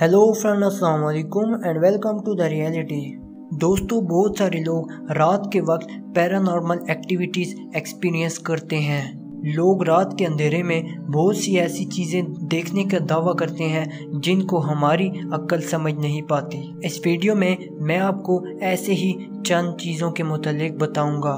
Hello friend अस्सलाम वालेकुम and welcome to the reality दोस्तों, बहुत सारे लोग रात के वक्त पैरानॉर्मल एक्टिविटीज़ एक्सपीरियंस करते हैं। लोग रात के अंधेरे में बहुत सी ऐसी चीज़ें देखने का दावा करते हैं जिनको हमारी अक्ल समझ नहीं पाती। इस वीडियो में मैं आपको ऐसे ही चंद चीज़ों के मुतलिक बताऊँगा।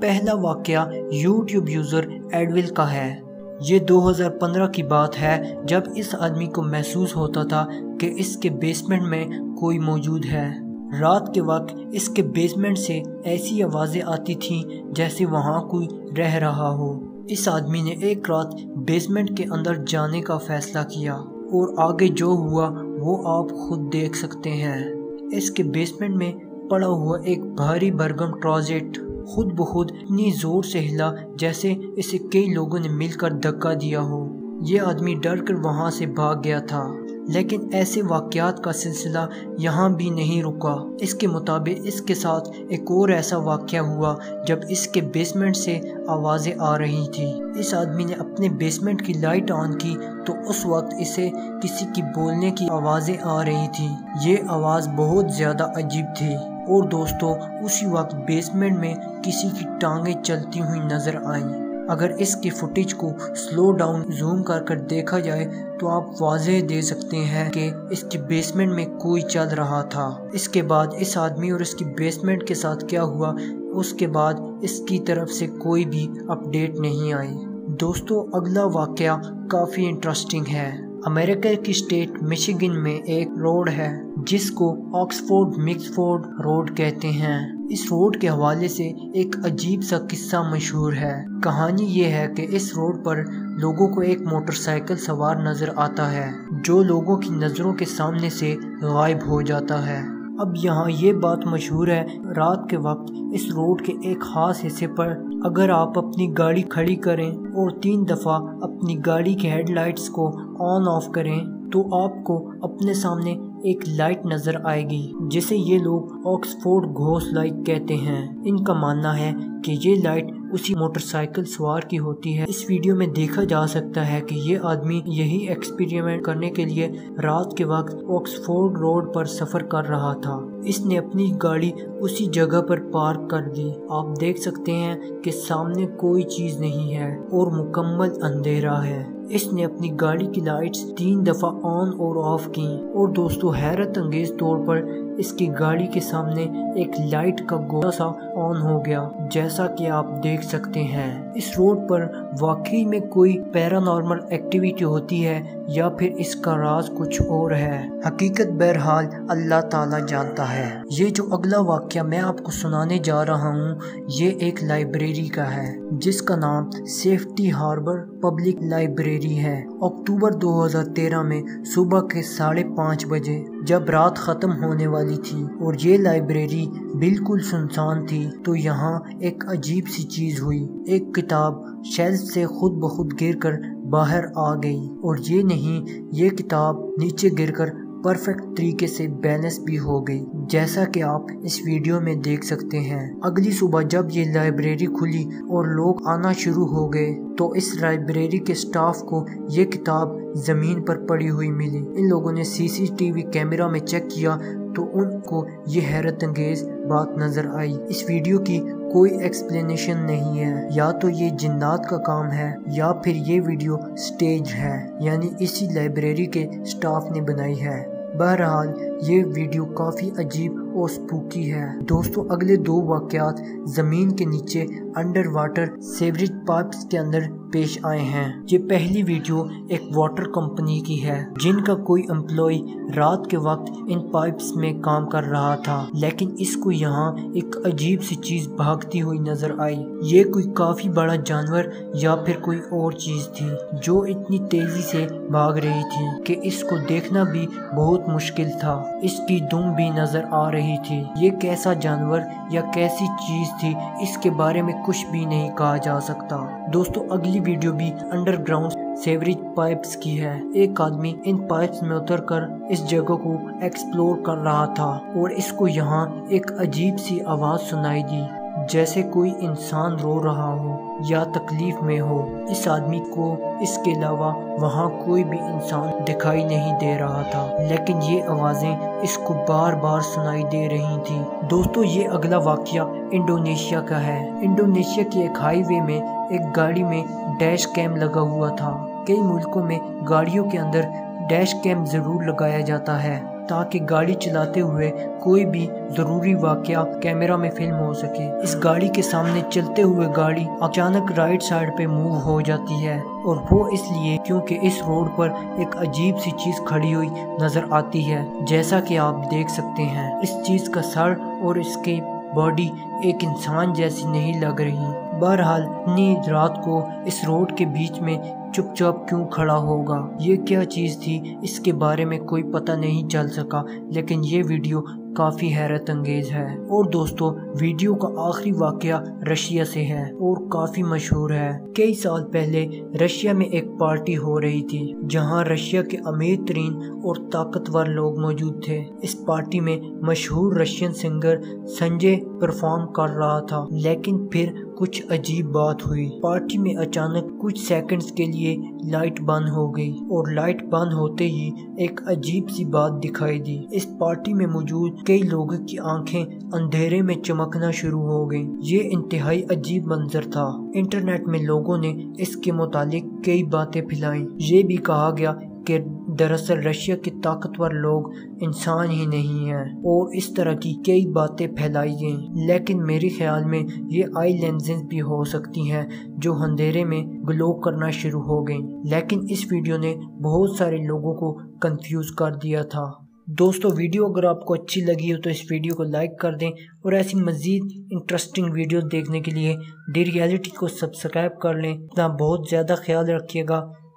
पहला वाक़ यूट्यूब यूज़र एडविल का है। ये 2015 की बात है, जब इस आदमी को महसूस होता था कि इसके बेसमेंट में कोई मौजूद है। रात के वक्त इसके बेसमेंट से ऐसी आवाज़ें आती थीं, जैसे वहाँ कोई रह रहा हो। इस आदमी ने एक रात बेसमेंट के अंदर जाने का फैसला किया और आगे जो हुआ, वो आप खुद देख सकते हैं। इसके बेसमेंट में पड़ा हुआ एक भारी बरगम ट्रॉजेट खुद ब खुद इतनी ज़ोर से हिला जैसे इसे कई लोगों ने मिलकर धक्का दिया हो। ये आदमी डर कर वहाँ से भाग गया था। लेकिन ऐसे वाक़ात का सिलसिला यहाँ भी नहीं रुका। इसके मुताबिक इसके साथ एक और ऐसा वाक़ हुआ जब इसके बेसमेंट से आवाज़ें आ रही थी। इस आदमी ने अपने बेसमेंट की लाइट ऑन की तो उस वक्त इसे किसी की बोलने की आवाज़ें आ रही थी। ये आवाज़ बहुत ज़्यादा अजीब थी और दोस्तों, उसी वक्त बेसमेंट में किसी की टांगें चलती हुई नज़र आईं। अगर इसकी फुटेज को स्लो डाउन जूम कर कर देखा जाए तो आप वाजह दे सकते हैं कि इसके बेसमेंट में कोई चल रहा था। इसके बाद इस आदमी और इसकी बेसमेंट के साथ क्या हुआ? उसके बाद इसकी तरफ़ से कोई भी अपडेट नहीं आई। दोस्तों, अगला वाक़ काफ़ी इंटरेस्टिंग है। अमेरिका की स्टेट मिशिगन में एक रोड है, जिसको ऑक्सफोर्ड मिक्सफोर्ड रोड कहते हैं। इस रोड के हवाले से एक अजीब सा किस्सा मशहूर है। कहानी ये है कि इस रोड पर लोगों को एक मोटरसाइकिल सवार नज़र आता है, जो लोगों की नज़रों के सामने से गायब हो जाता है। अब यहाँ ये बात मशहूर है, रात के वक्त इस रोड के एक खास हिस्से पर अगर आप अपनी गाड़ी खड़ी करें और तीन दफ़ा अपनी गाड़ी के हेडलाइट्स को ऑन ऑफ़ करें तो आपको अपने सामने एक लाइट नज़र आएगी, जिसे ये लोग ऑक्सफोर्ड घोष लाइट कहते हैं। इनका मानना है कि ये लाइट उसी मोटरसाइकिल सवार की होती है। इस वीडियो में देखा जा सकता है कि ये आदमी यही एक्सपेरिमेंट करने के लिए रात के वक्त ऑक्सफोर्ड रोड पर सफ़र कर रहा था। इसने अपनी गाड़ी उसी जगह पर पार्क कर दी। आप देख सकते हैं कि सामने कोई चीज़ नहीं है और मुकम्मल अंधेरा है। इसने अपनी गाड़ी की लाइट्स तीन दफ़ा ऑन और ऑफ़ की। और दोस्तों, हैरत अंगेज तौर पर इसकी गाड़ी के सामने एक लाइट का गोला सा ऑन हो गया, जैसा कि आप देख सकते हैं। इस रोड पर वाकई में कोई पैरानॉर्मल एक्टिविटी होती है या फिर इसका राज कुछ और है। हकीकत बहरहाल अल्लाह ताला जानता है। ये जो अगला वाक्य मैं आपको सुनाने जा रहा हूँ, ये एक लाइब्रेरी का है, जिसका नाम सेफ्टी हार्बर पब्लिक लाइब्रेरी है। अक्टूबर 2013 में सुबह के साढ़े पाँच बजे जब रात ख़त्म होने वाली थी और ये लाइब्रेरी बिल्कुल सुनसान थी तो यहाँ एक अजीब सी चीज़ हुई। एक किताब शेल्फ से खुद ब खुद गिर कर बाहर आ गई। और ये नहीं, ये किताब नीचे गिरकर परफेक्ट तरीके से बैलेंस भी हो गई, जैसा कि आप इस वीडियो में देख सकते हैं। अगली सुबह जब ये लाइब्रेरी खुली और लोग आना शुरू हो गए तो इस लाइब्रेरी के स्टाफ को ये किताब ज़मीन पर पड़ी हुई मिली। इन लोगों ने सीसीटीवी कैमरा में चेक किया तो उनको ये हैरत अंगेज बात नज़र आई। इस वीडियो की कोई एक्सप्लेनेशन नहीं है। या तो ये जिन्नात का काम है, या फिर ये वीडियो स्टेज है, यानी इसी लाइब्रेरी के स्टाफ ने बनाई है। बहरहाल ये वीडियो काफ़ी अजीब और स्पूकी है। दोस्तों, अगले दो वाकयात ज़मीन के नीचे अंडर वाटर सेवरेज पाइप्स के अंदर पेश आए हैं। ये पहली वीडियो एक वाटर कंपनी की है, जिनका कोई एम्प्लॉय रात के वक्त इन पाइप्स में काम कर रहा था। लेकिन इसको यहाँ एक अजीब सी चीज़ भागती हुई नज़र आई। ये कोई काफ़ी बड़ा जानवर या फिर कोई और चीज़ थी, जो इतनी तेज़ी से भाग रही थी कि इसको देखना भी बहुत मुश्किल था। इसकी दुम भी नज़र आ रही थी। ये कैसा जानवर या कैसी चीज़ थी, इसके बारे में कुछ भी नहीं कहा जा सकता। दोस्तों, अगली वीडियो भी अंडरग्राउंड सेवरेज पाइप्स की है। एक आदमी इन पाइप्स में उतरकर इस जगह को एक्सप्लोर कर रहा था और इसको यहाँ एक अजीब सी आवाज़ सुनाई दी। जैसे कोई इंसान रो रहा हो या तकलीफ़ में हो, इस आदमी को इसके अलावा वहाँ कोई भी इंसान दिखाई नहीं दे रहा था। लेकिन ये आवाज़ें इसको बार बार सुनाई दे रही थी। दोस्तों, ये अगला वाक्य इंडोनेशिया का है। इंडोनेशिया के एक हाईवे में एक गाड़ी में डैश कैम लगा हुआ था। कई मुल्कों में गाड़ियों के अंदर डैश कैम ज़रूर लगाया जाता है। ताकि गाड़ी चलाते हुए कोई भी ज़रूरी वाक्य कैमरा में फ़िल्म हो सके। इस गाड़ी के सामने चलते हुए गाड़ी अचानक राइट साइड पे मूव हो जाती है। और वो इसलिए क्योंकि इस रोड पर एक अजीब सी चीज़ खड़ी हुई नज़र आती है, जैसा कि आप देख सकते हैं। इस चीज़ का सर और इसके बॉडी एक इंसान जैसी नहीं लग रही। बहरहाल इतनी रात को इस रोड के बीच में चुपचाप क्यों खड़ा होगा? ये क्या चीज़ थी? इसके बारे में कोई पता नहीं चल सका, लेकिन ये वीडियो काफ़ी हैरत अंगेज है। और दोस्तों, वीडियो का आखिरी वाक्य रशिया से है, और काफ़ी मशहूर है। कई साल पहले रशिया में एक पार्टी हो रही थी, जहाँ रशिया के अमीर तरीन और ताकतवर लोग मौजूद थे। इस पार्टी में मशहूर रशियन सिंगर संजय परफॉर्म कर रहा था, लेकिन फिर कुछ अजीब बात हुई। पार्टी में अचानक कुछ सेकंड्स के लिए लाइट बंद हो गई और लाइट बंद होते ही एक अजीब सी बात दिखाई दी। इस पार्टी में मौजूद कई लोगों की आँखें अंधेरे में चमकना शुरू हो गईं। ये इंतहाई अजीब मंजर था। इंटरनेट में लोगों ने इसके मुतालिक कई बातें फैलाई। ये भी कहा गया कि दरअसल रशिया के ताकतवर लोग इंसान ही नहीं हैं और इस तरह की कई बातें फैलाई गई। लेकिन मेरे ख्याल में ये आई लेंसेज भी हो सकती हैं जो अंधेरे में ग्लो करना शुरू हो गई। लेकिन इस वीडियो ने बहुत सारे लोगों को कंफ्यूज कर दिया था। दोस्तों, वीडियो अगर आपको अच्छी लगी हो तो इस वीडियो को लाइक कर दें और ऐसी मज़ीद इंटरेस्टिंग वीडियो देखने के लिए डी रियलिटी को सब्सक्राइब कर लें। इतना बहुत ज़्यादा ख्याल रखिएगा।